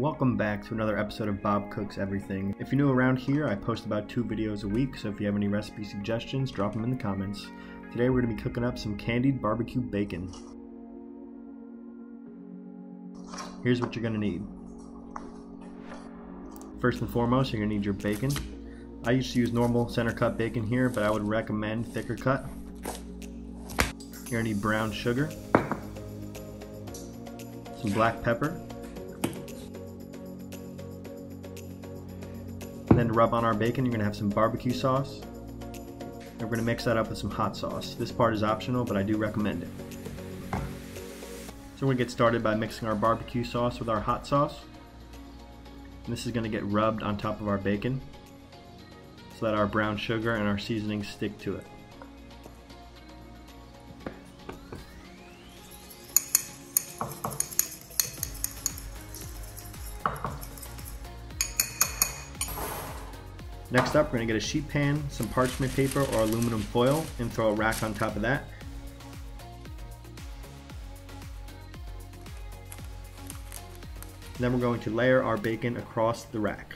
Welcome back to another episode of Bob Cooks Everything. If you're new around here, I post about two videos a week, so if you have any recipe suggestions, drop them in the comments. Today we're going to be cooking up some candied barbecue bacon. Here's what you're going to need. First and foremost, you're going to need your bacon. I used to use normal center cut bacon here, but I would recommend thicker cut. You're going to need brown sugar, some black pepper, and then to rub on our bacon, you're to have some barbecue sauce. And we're to mix that up with some hot sauce. This part is optional, but I do recommend it. So we're to get started by mixing our barbecue sauce with our hot sauce. And this is to get rubbed on top of our bacon so that our brown sugar and our seasonings stick to it. Next up, we're to get a sheet pan, some parchment paper or aluminum foil, and throw a rack on top of that. Then we're going to layer our bacon across the rack.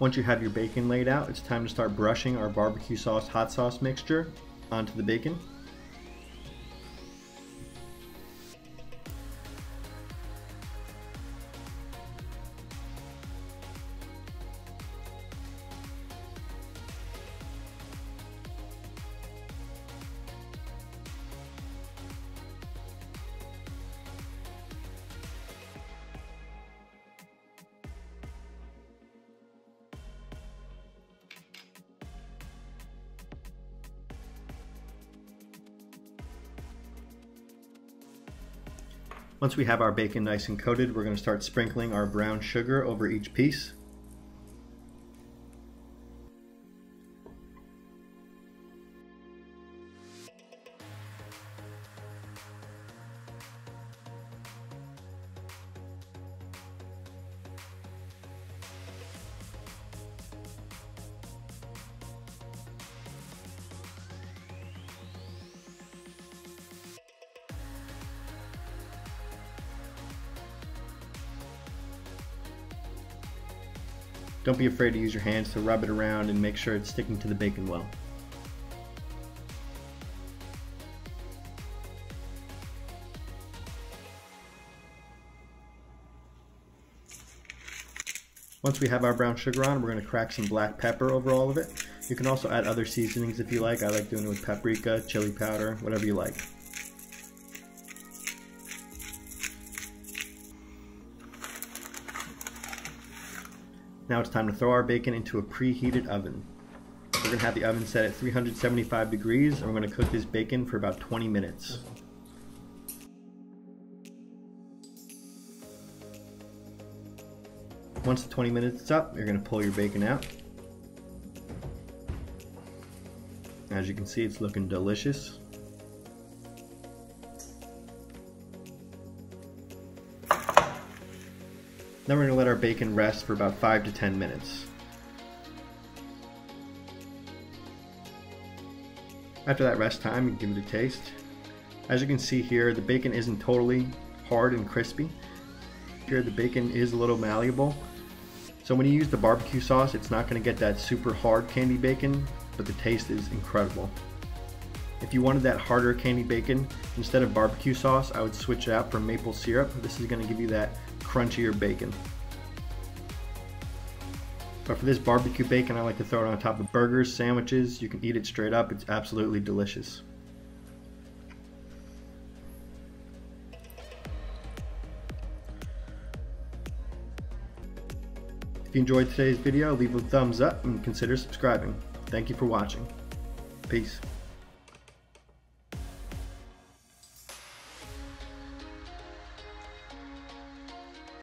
Once you have your bacon laid out, it's time to start brushing our barbecue sauce hot sauce mixture onto the bacon. Once we have our bacon nice and coated, we're going to start sprinkling our brown sugar over each piece. Don't be afraid to use your hands to rub it around and make sure it's sticking to the bacon well. Once we have our brown sugar on, we're going to crack some black pepper over all of it. You can also add other seasonings if you like. I like doing it with paprika, chili powder, whatever you like. Now it's time to throw our bacon into a preheated oven. We're going to have the oven set at 375 degrees and we're going to cook this bacon for about 20 minutes. Once the 20 minutes is up, you're going to pull your bacon out. As you can see, it's looking delicious. Then we're going to let our bacon rest for about 5 to 10 minutes. After that rest time, you give it a taste. As you can see here, the bacon isn't totally hard and crispy. Here the bacon is a little malleable. So when you use the barbecue sauce, it's not going to get that super hard candy bacon, but the taste is incredible. If you wanted that harder candy bacon, instead of barbecue sauce, I would switch it out for maple syrup. This is going to give you that crunchier bacon. But for this barbecue bacon, I like to throw it on top of burgers, sandwiches. You can eat it straight up. It's absolutely delicious. If you enjoyed today's video, leave a thumbs up and consider subscribing. Thank you for watching. Peace.